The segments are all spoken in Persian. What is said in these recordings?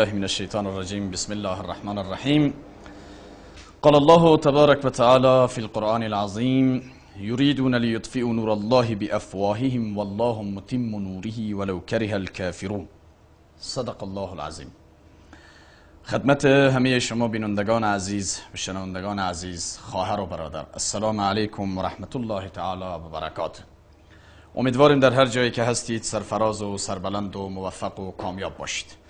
بالله من الشيطان الرجيم بسم الله الرحمن الرحيم قال الله تبارك وتعالى في القرآن العظيم يريدون ليطفئوا نور الله بأفواههم والله متم نوره ولو كره الكافرون صدق الله العظيم خدمت همه شما بینندگان عزیز و شنوندگان عزیز خواهر و برادر السلام علیکم و رحمت الله تعالی و برکاته. امیدواریم در هر جایی که هستید سرفراز و سربلند و موفق و کامیاب باشید.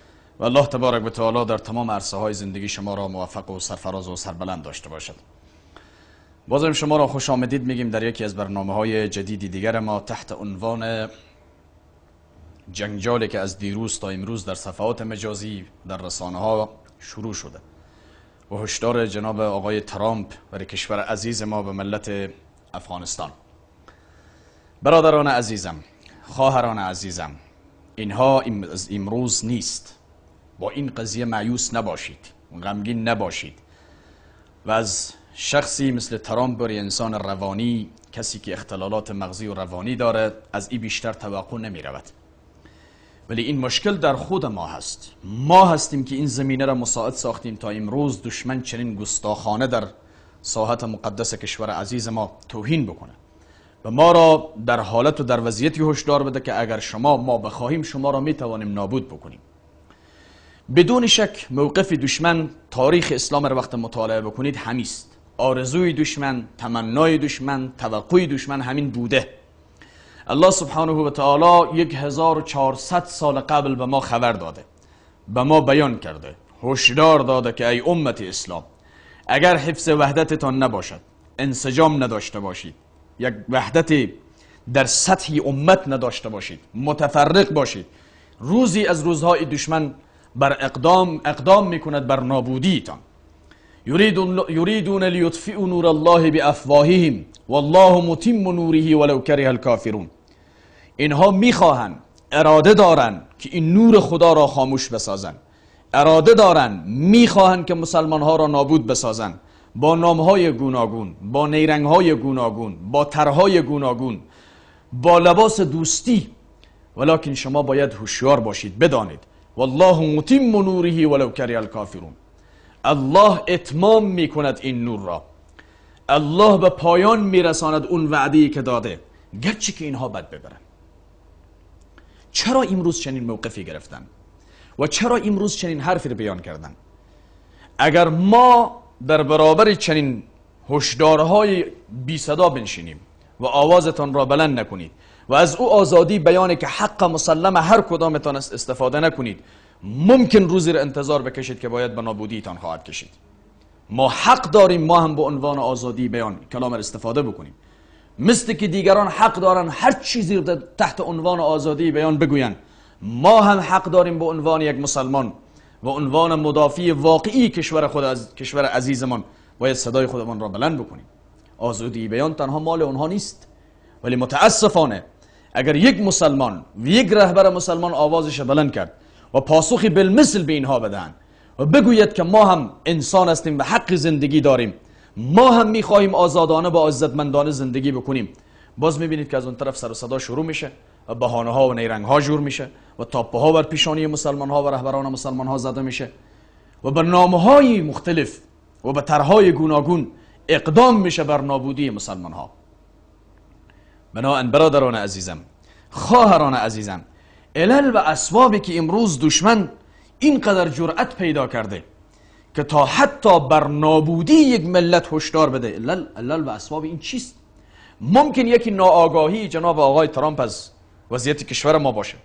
و الله تبارک و تعالی در تمام عرصه های زندگی شما را موفق و سرفراز و سربلند داشته باشد. بازم شما را خوش آمدید میگیم در یکی از برنامه های جدیدی دیگر ما تحت عنوان جنجالی که از دیروز تا امروز در صفحات مجازی در رسانه ها شروع شده. و هشدار جناب آقای ترامپ برای کشور عزیز ما به ملت افغانستان. برادران عزیزم خواهران عزیزم اینها امروز نیست. با این قضیه معیوس نباشید غمگین نباشید. و از شخصی مثل ترامپ بری انسان روانی کسی که اختلالات مغزی و روانی داره از این بیشتر توقع نمی رود ولی این مشکل در خود ما هست. ما هستیم که این زمینه را مساعد ساختیم تا امروز دشمن چنین گستاخانه در ساحت مقدس کشور عزیز ما توهین بکنه. و ما را در حالت و در وضعیتی هشدار بده که اگر شما ما بخواهیم شما را می توانیم نابود بکنیم. بدون شک موقف دشمن تاریخ اسلام را وقت مطالعه بکنید همیست. آرزوی دشمن تمنای دشمن توقعی دشمن همین بوده. الله سبحانه و تعالی 1400 سال قبل به ما خبر داده. به ما بیان کرده. هشدار داده که ای امت اسلام اگر حفظ وحدتتان نباشد انسجام نداشته باشید یک وحدت در سطح امت نداشته باشید متفرق باشید روزی از روزهای دشمن بر اقدام اقدام می‌کند بر نابودیتان. یریدون لیطفئوا نور الله بافواههم والله متم نوره ولو کره الکافرون. اینها می‌خواهند اراده دارند که این نور خدا را خاموش بسازند. اراده دارند می‌خواهند که مسلمان ها را نابود بسازند. با نام های گوناگون با نیرنگ های گوناگون با طرحهای گوناگون با لباس دوستی. ولکن شما باید هوشیار باشید بدانید. والله متم نوره ولو کره الکافرون الله اتمام می‌کند این نور را. الله به پایان میرساند اون وعده که داده گرچه که اینها بد ببرن. چرا امروز چنین موقفی گرفتن؟ و چرا امروز چنین حرفی رو بیان کردن؟ اگر ما در برابر چنین هشدارهای بی صدا بنشینیم و آوازتان را بلند نکنید و از او آزادی بیانه که حق مسلم هر کدامتان است استفاده نکنید. ممکن روزی را انتظار بکشید که باید به نابودیتان خواهد کشید. ما حق داریم ما هم به عنوان آزادی بیان کلام را استفاده بکنیم. مثل که دیگران حق دارن هر چیزی رو تحت عنوان آزادی بیان بگوین ما هم حق داریم به عنوان یک مسلمان و عنوان مدافع واقعی کشور خود از کشور عزیزمان. باید صدای خودمان را بلند بکنیم. آزادی بیان تنها مال اونها نیست ولی متاسفانه اگر یک مسلمان و یک رهبر مسلمان آوازش بلند کرد و پاسخی بالمثل به اینها بدن و بگوید که ما هم انسان هستیم و حق زندگی داریم ما هم می‌خواهیم آزادانه با عزتمندانه زندگی بکنیم. باز می‌بینید که از اون طرف سر و صدا شروع میشه و بهانه ها و نیرنگ ها جور میشه و تاپه ها بر پیشانی مسلمان ها و رهبران مسلمان ها زده میشه و برنامه های مختلف و به طرحهای گوناگون اقدام میشه بر نابودی مسلمان ها بنابراین برادران عزیزم خواهران عزیزم علل و اسبابی که امروز دشمن اینقدر جرأت پیدا کرده که تا حتی بر نابودی یک ملت هشدار بده علل, علل و اسباب این چیست ممکن یکی ناآگاهی جناب آقای ترامپ از وضعیت کشور ما باشه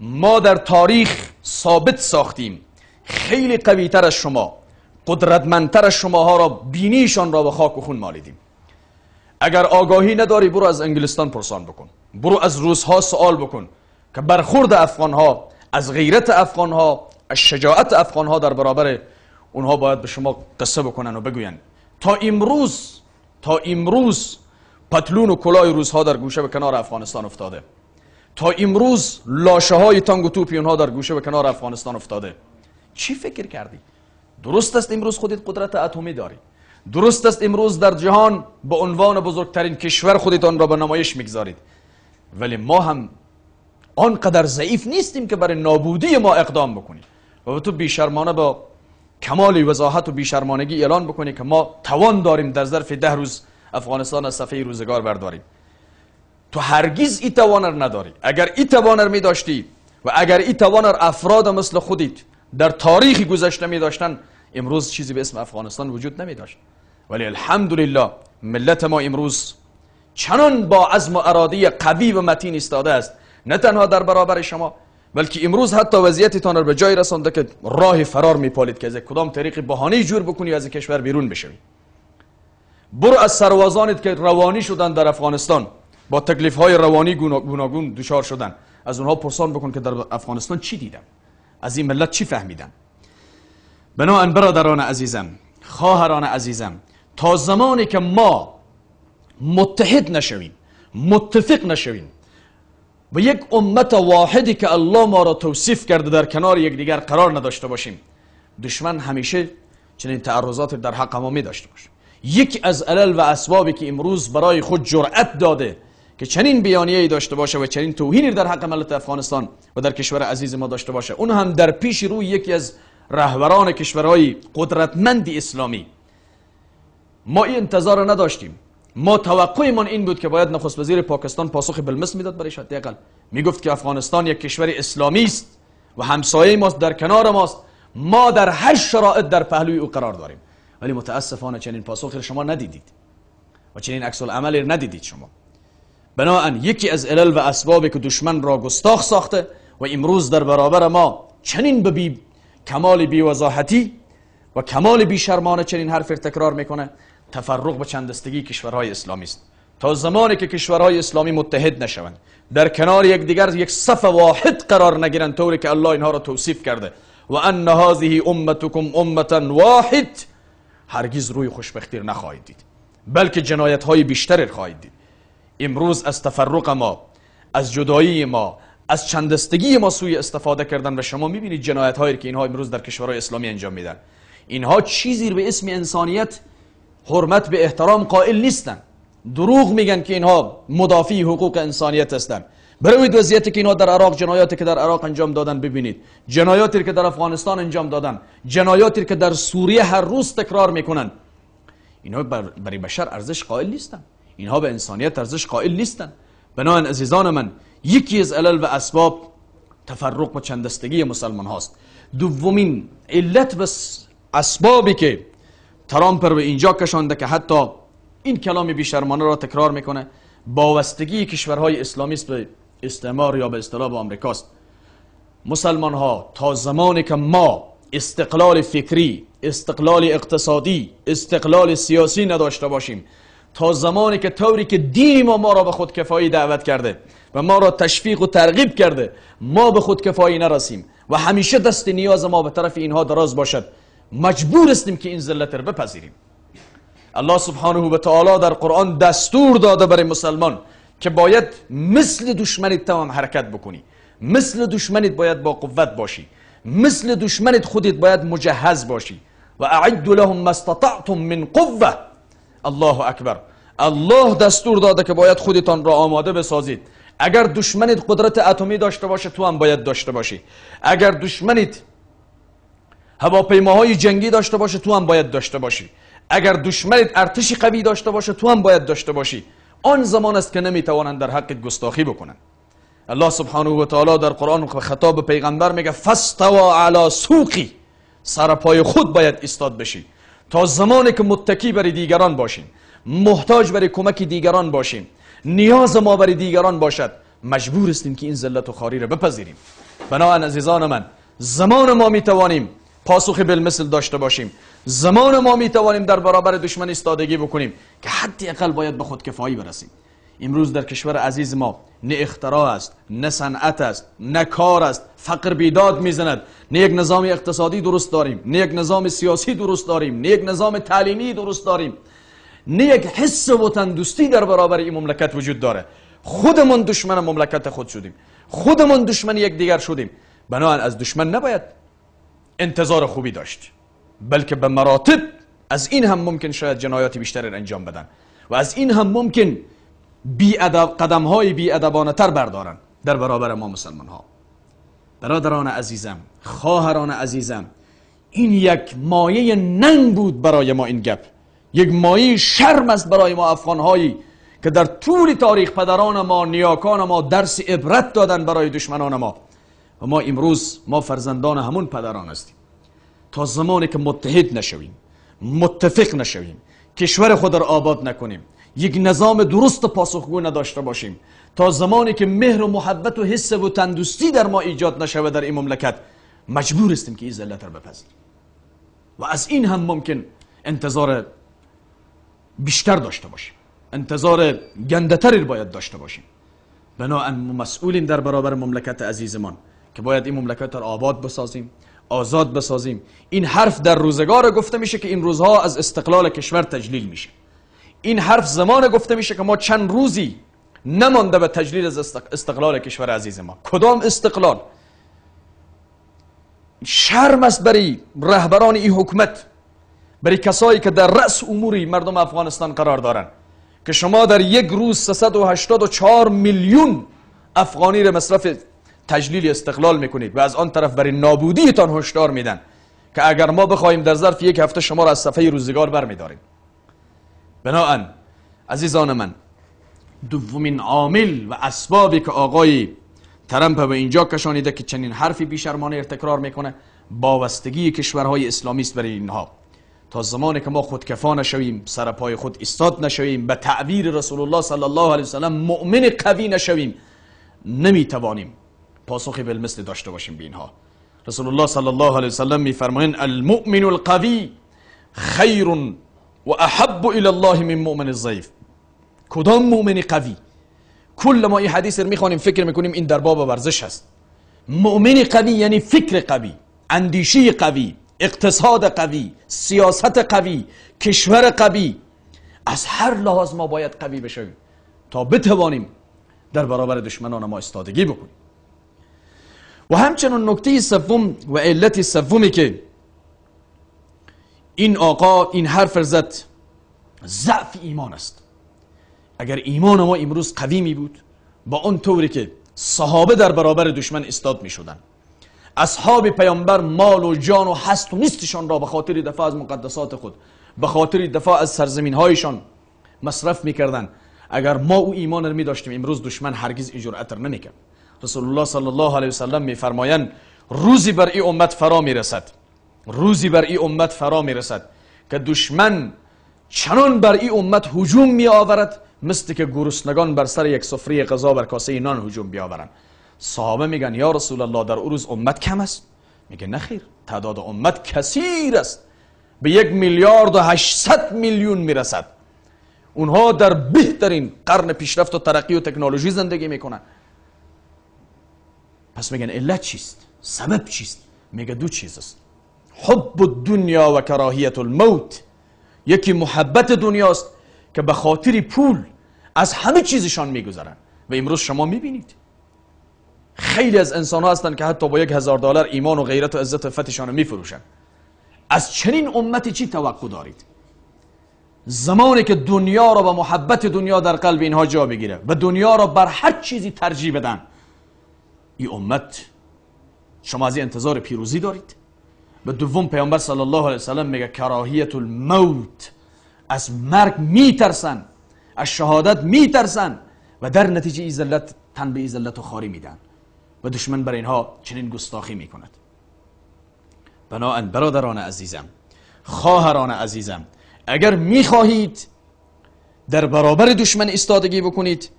ما در تاریخ ثابت ساختیم خیلی قوی تر از شما قدرتمندتر از شماها را بینیشان را به خاک و خون مالیدیم اگر آگاهی نداری برو از انگلستان پرسان بکن. برو از روزها سوال بکن که برخورد افغان ها از غیرت افغان ها از شجاعت افغان ها در برابر اونها باید به شما قصه بکنن و بگوین. تا امروز تا امروز پتلون و کلاه روزها در گوشه به کنار افغانستان افتاده. تا امروز لاشه های تانگ و توپی اونها در گوشه به کنار افغانستان افتاده. چی فکر کردی؟ درست است امروز خودت قدرت اتمی داری. درست است امروز در جهان به عنوان بزرگترین کشور خودتان را به نمایش می‌گذارید. ولی ما هم آنقدر ضعیف نیستیم که برای نابودی ما اقدام بکنیم. و تو بیشرمانه با کمال وضاحت و بیشرمانگی اعلان بکنی که ما توان داریم در ظرف ده روز افغانستان از صفحه روزگار برداریم. تو هرگز ای توانر نداری. اگر ای توانر می داشتی و اگر ای توانر افراد مثل خودیت در تاریخ گذشته می داشتن امروز چیزی به اسم افغانستان وجود نمی داشت ولی الحمدلله ملت ما امروز چنان با عزم و اراده قوی و متین استاده است. نه تنها در برابر شما بلکه امروز حتی وضعیتتان را به جای رسانده که راه فرار میپالید که از کدام طریق بهانه جور بکنی از کشور بیرون بشوی. برو از سروازانت که روانی شدن در افغانستان. با تکلیف های روانی گوناگون دچار شدن. از اونها پرسان بکن که در افغانستان چی دیدن؟ از این ملت چی فهمیدن؟ بنابراین برادران عزیزم خواهران عزیزم تا زمانی که ما متحد نشویم متفق نشویم و یک امت واحدی که الله ما را توصیف کرده در کنار یکدیگر قرار نداشته باشیم دشمن همیشه چنین تعرضات در حق ما می داشته باشه. یک از علل و اسبابی که امروز برای خود جرأت داده که چنین بیانیه‌ای داشته باشه و چنین توهینی در حق ملت افغانستان و در کشور عزیز ما داشته باشه اون هم در پیش روی یکی از رهبران کشورهای قدرتمند اسلامی. ما این انتظار نداشتیم. ما توقعمان این بود که باید نخست وزیر پاکستان پاسخ بالمثل می‌داد برای حداقل می‌گفت که افغانستان یک کشور اسلامی است و همسایه ماست در کنار ماست. ما در هر شرایط در پهلوی او قرار داریم. ولی متاسفانه چنین پاسخی شما ندیدید. و چنین عکس العملی ندیدید شما. بنابراین یکی از علل و اسبابی که دشمن را گستاخ ساخته و امروز در برابر ما چنین به کمال بیوضاحتی و کمال بیشرمانه چنین حرف تکرار می‌کنه تفرق به چندستگی کشورهای اسلامی است. تا زمانی که کشورهای اسلامی متحد نشوند در کنار یکدیگر یک صف واحد قرار نگیرند طوری که الله اینها را توصیف کرده. و ان هذه امتکم امتا واحد هرگز روی خوشبختی نخواهید دید. بلکه جنایت های بیشتر خواهید دید. امروز از تفرق ما از جدایی ما از چندستگی ما سوی استفاده کردن و شما می‌بینید جنایت هایی که اینها امروز در کشورهای اسلامی انجام میدن. اینها چیزی به اسم انسانیت حرمت به احترام قائل نیستن. دروغ میگن که اینها مدافع حقوق انسانیت هستند بروید وضعیتی که اینها در عراق جنایاتی که در عراق انجام دادن ببینید. جنایاتی که در افغانستان انجام دادن. جنایاتی که در سوریه هر روز تکرار می‌کنن. اینها برای بشر ارزش قائل نیستن. اینها به انسانیت ارزش قائل نیستن. بنابراین عزیزان من یکی از علل و اسباب تفرق و چندستگی مسلمان هاست. دومین علت بس اسبابی که ترامپ رو اینجا کشانده که حتی این کلام بیشرمانه را تکرار می‌کنه باوستگی کشورهای اسلامی به استعمار یا به اصطلاح آمریکاست. مسلمان ها تا زمانی که ما استقلال فکری استقلال اقتصادی استقلال سیاسی نداشته باشیم تا زمانی که طوری که دین ما ما را به خودکفایی دعوت کرده و ما را تشویق و ترغیب کرده ما به خودکفایی نرسیم و همیشه دست نیاز ما به طرف اینها دراز باشد مجبور هستیم که این ذلت رو بپذیریم. الله سبحانه و تعالی در قرآن دستور داده برای مسلمان که باید مثل دشمنت تمام حرکت بکنی مثل دشمنت باید با قوت باشی مثل دشمنت خودت باید مجهز باشی و اعد لهم ما استطعتم من قوه الله اکبر الله دستور داده که باید خودتان را آماده بسازید اگر دشمنت قدرت اتمی داشته باشه تو هم باید داشته باشی اگر دشمنت هواپیماهای جنگی داشته باشه تو هم باید داشته باشی اگر دشمنت ارتشی قوی داشته باشه تو هم باید داشته باشی آن زمان است که نمی‌توانند در حق گستاخی بکنند الله سبحانه و تعالی در قرآن خطاب پیغمبر میگه فاستوا علی سوقی سر پای خود باید استاد بشی تا زمانی که متکی برای دیگران باشیم محتاج برای کمک دیگران باشیم نیاز ما برای دیگران باشد. مجبور استیم که این ذلت و خاری را بپذیریم. بنابراین عزیزان من زمان ما می‌توانیم پاسخ بالمثل داشته باشیم. زمان ما می توانیم در برابر دشمن استادگی بکنیم. که حتی اقل باید به خود کفایی برسیم. امروز در کشور عزیز ما نه اختراع است نه صنعت است نه کار است. فقر بیداد می‌زند. نه یک نظام اقتصادی درست داریم نه یک نظام سیاسی درست داریم نه یک نظام تعلیمی درست داریم. نه یک حس وطن دوستی در برابر این مملکت وجود داره. خودمون دشمن مملکت خود شدیم. خودمون دشمن یک دیگر شدیم. بنابراین از دشمن نباید انتظار خوبی داشت بلکه به مراتب از این هم ممکن شاید جنایات بیشتر انجام بدن. و از این هم ممکن بی قدم های بی تر بردارن در برابر ما مسلمان ها برادران عزیزم خواهران عزیزم این یک مایه ننگ بود برای ما این گپ. یک مایه شرم است برای ما افغانهایی که در طول تاریخ پدران ما نیاکان ما درس عبرت دادن برای دشمنان ما. و ما امروز ما فرزندان همون پدران هستیم. تا زمانی که متحد نشویم متفق نشویم کشور خود را آباد نکنیم. یک نظام درست پاسخگو نداشته باشیم. تا زمانی که مهر و محبت و حس و تندوستی در ما ایجاد نشود در این مملکت مجبور استیم که این ذلت را بپذیریم. و از این هم ممکن انتظار بیشتر داشته باشیم. انتظار گندتری باید داشته باشیم. بناهن مسئولیم در برابر مملکت عزیزمان که باید این مملکت را آباد بسازیم آزاد بسازیم. این حرف در روزگار گفته میشه که این روزها از استقلال کشور تجلیل میشه. این حرف زمان گفته میشه که ما چند روزی نمانده به تجلیل از استقلال کشور عزیز ما. کدام استقلال؟ شرم است برای رهبران این حکومت برای کسایی که در رأس اموری مردم افغانستان قرار دارن که شما در یک روز 384 میلیون افغانی را مصرف تجلیل استقلال می‌کنید و از آن طرف برای نابودیتان هشدار میدن که اگر ما بخواهیم در ظرف یک هفته شما را از صفحه روزگار برمیداریم. بناهن عزیزان من دومین عامل و اسبابی که آقای ترمپ به اینجا کشانیده که چنین حرفی بیشرمانه ارتکرار می‌کنه بابستگی کشورهای اسلامی است برای اینها. تا زمانی که ما خودکفا نشویم سر پای خود استاد نشویم به تعبیر رسول الله صلی الله علیه وسلم مؤمن قوی نشویم نمی‌توانیم پاسخی بالمثل داشته باشیم به اینها. رسول الله صلی الله علیه وسلم میفرمایند المؤمن القوی خیر و احب الى الله من مؤمن الضعیف. کدام مؤمن قوی؟ کل ما این حدیث رو می‌خوانیم فکر می‌کنیم این در باب ورزش هست. مؤمن قوی یعنی فکر قوی اندیشه قوی اقتصاد قوی سیاست قوی کشور قوی. از هر لحاظ ما باید قوی بشویم تا بتوانیم در برابر دشمنان ما استادگی بکنیم. و همچنین نکته سوم و علت سومی که این آقا این حرف زد. ضعف ایمان است. اگر ایمان ما امروز قوی می بود با اون طوری که صحابه در برابر دشمن استاد می شدن اصحاب پیامبر مال و جان و هست و نیستشان را به خاطر دفاع از مقدسات خود به خاطر دفاع از سرزمین هایشان مصرف می‌کردن. اگر ما او ایمان را می داشتیم امروز دشمن هرگز این جرأت را نمی‌کرد. رسول الله صلی الله علیه وسلم میفرمایند روزی بر این امت فرا می‌رسد. روزی بر این امت فرا می‌رسد که دشمن چنان بر این امت هجوم می آورد مثل که گرسنگان بر سر یک سفره غذا بر کاسه نان هجوم بیاورند. صحابه میگن یا رسول الله در او روز امت کم است؟ میگه نخیر تعداد امت کثیر است. به یک میلیارد و هشتصد میلیون می‌رسد. اونها در بهترین قرن پیشرفت و ترقی و تکنولوژی زندگی می‌کنن. پس میگن علت چیست؟ سبب چیست؟ میگه دو چیز است. حب الدنیا و کراهیت الموت. یکی محبت دنیاست که به خاطر پول از همه چیزشان میگذرن. و امروز شما می‌بینید. خیلی از انسان ها هستند که حتی با یک هزار دلار ایمان و غیرت و عزت و فتشان میفروشن. از چنین امتی چی توقع دارید؟ زمانی که دنیا را و محبت دنیا در قلب اینها جا بگیره و دنیا را بر هر چیزی ترجیح بدن. این امت شما از انتظار پیروزی دارید؟ به دوم پیامبر صلی الله علیه وسلم میگه کراهیت الموت. از مرگ میترسن از شهادت میترسن و در نتیجه ایزلت تن به ایزلت و خاری میدن. و دشمن بر اینها چنین گستاخی می‌کند. بناهن برادران عزیزم خواهران عزیزم اگر می‌خواهید در برابر دشمن استادگی بکنید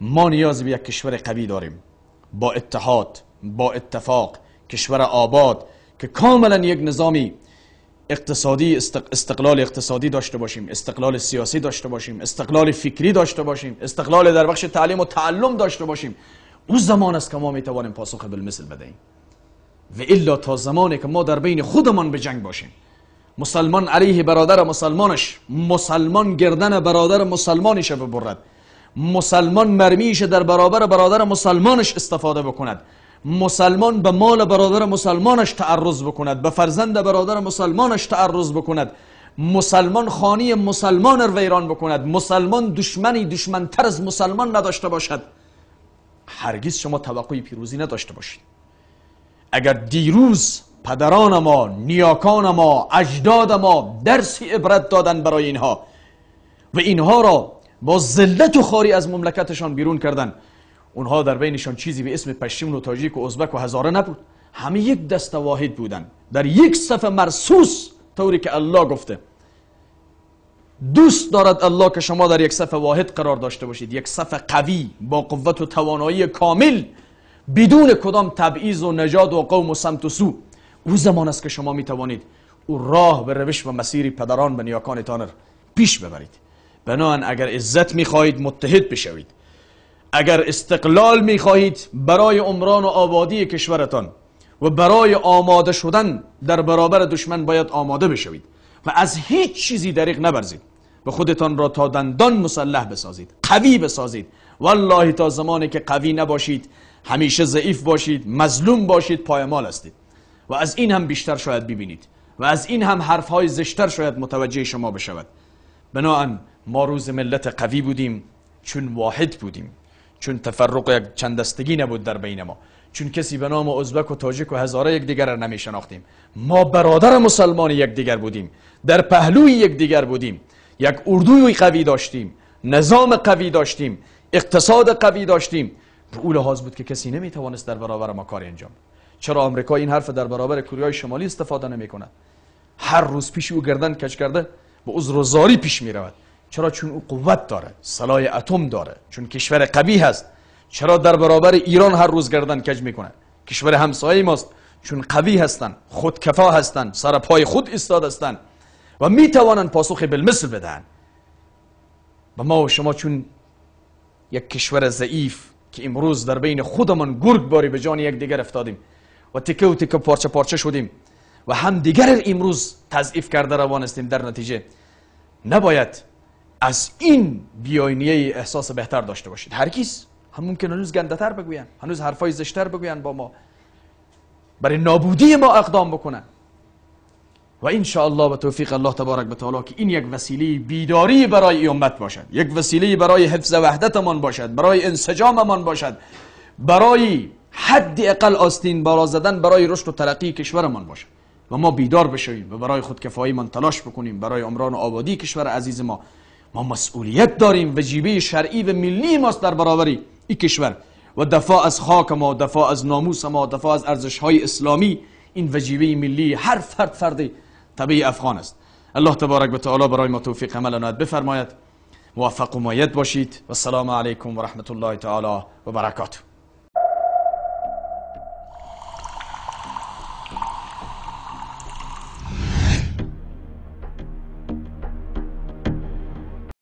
ما نیاز به یک کشور قوی داریم. با اتحاد با اتفاق کشور آباد که کاملا یک نظامی اقتصادی استقلال اقتصادی داشته باشیم استقلال سیاسی داشته باشیم استقلال فکری داشته باشیم استقلال در بخش تعلیم و تعلم داشته باشیم. اون زمان است که ما می‌توانیم پاسخ بالمثل بدهیم. و الا تا زمانی که ما در بین خودمان به جنگ باشیم. مسلمان علیه برادر مسلمانش مسلمان گردن برادر مسلمانش ببرد مسلمان مرمیش در برابر برادر مسلمانش استفاده بکند. مسلمان به مال برادر مسلمانش تعرض بکند به فرزند برادر مسلمانش تعرض بکند. مسلمان خانی مسلمان رو ویران بکند. مسلمان دشمنی دشمنتر از مسلمان نداشته باشد. هرگز شما توقعی پیروزی نداشته باشید. اگر دیروز پدران ما نیاکان ما اجداد ما درسی عبرت دادن برای اینها و اینها را با ذلت و خاری از مملکتشان بیرون کردن اونها در بینشان چیزی به اسم پشتون و تاجیک و ازبک و هزاره نبود. همه یک دست واحد بودن. در یک صف مرسوس طوری که الله گفته. دوست دارد الله که شما در یک صف واحد قرار داشته باشید. یک صف قوی با قوت و توانایی کامل. بدون کدام تبعیض و نجاد و قوم و سمت و سو. او زمان است که شما می توانید او راه به روش و مسیری پدران و نیاکانتان پیش ببرید. بنابراین اگر عزت می خواهید متحد بشوید. اگر استقلال می خواهید برای عمران و آبادی کشورتان و برای آماده شدن در برابر دشمن باید آماده بشوید و از هیچ چیزی دریغ نبرزید و خودتان را تا دندان مسلح بسازید قوی بسازید. والله تا زمانی که قوی نباشید همیشه ضعیف باشید مظلوم باشید پایمال هستید. و از این هم بیشتر شاید ببینید و از این هم حرف های زشتر شاید متوجه شما بشود. بناهن ما روز ملت قوی بودیم چون واحد بودیم. چون تفرق یک چند دستگی نبود در بین ما. چون کسی به نام ازبک و تاجیک و هزاره یک دیگر را نمی شناختیم ما برادر مسلمان یک دیگر بودیم. در پهلوی یک دیگر بودیم. یک اردوی قوی داشتیم. نظام قوی داشتیم. اقتصاد قوی داشتیم. به اول لحاظ بود که کسی نمی توانست در برابر ما کار انجام چرا آمریکا این حرف در برابر کره شمالی استفاده نمی کند هر روز پیش او گردن کج کرده به عذر و زاری پیش می رود چرا چون او قوت داره سلاح اتم داره چون کشور قوی هست چرا در برابر ایران هر روز گردن کج می‌کنه؟ کشور همسایه ماست چون قوی هستند خودکفا هستند سر پای خود استاد هستند و می توانند پاسخ بالمثل بدهند. و ما و شما چون یک کشور ضعیف که امروز در بین خودمان گرگ باری به جان یک دیگر افتادیم و تکه و تکه پارچه پارچه شدیم و هم دیگر امروز تضعیف کرده روانستیم در نتیجه نباید از این بیاینیه احساس بهتر داشته باشید. هرگیز. هم ممکن هنوز گنده تر بگوین. هنوز حرفای زشتر بگوین با ما. برای نابودی ما اقدام بکنن. و ان الله به توفیق الله تبارک تعالی که این یک وسیله بیداری برای امت باشد. یک وسیله برای حفظ وحدتمان باشد. برای انسجاممان باشد. برای حد اقل آستین بالا زدن برای رشد و ترقی کشورمان باشد. و ما بیدار بشویم و برای خودکفایی من تلاش بکنیم برای عمران و آبادی کشور عزیز ما. ما مسئولیت داریم و جیبه شرعی و ملی ماست در برابری. این کشور. و دفاع از خاک ما دفاع از ناموس ما دفاع از ارزش های اسلامی این وجیبه ملی هر فرد فرد طبیعی افغان است. الله تبارک و تعالی برای ما توفیق عمل عنایت بفرماید. موفق و مایت باشید. و السلام علیکم و رحمت الله تعالی و برکاته.